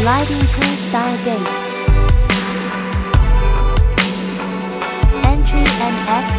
Sliding style gate. Entry and exit